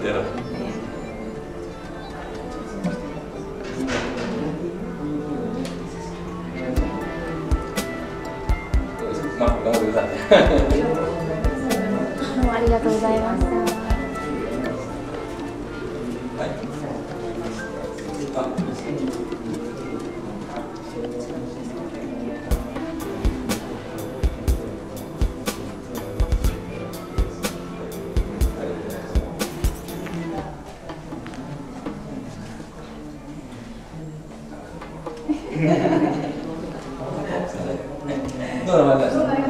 ってやあ、りがとうございました。はい。あ。どうもありがとうございまた。